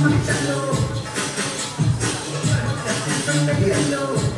marchando. Están bebiendo.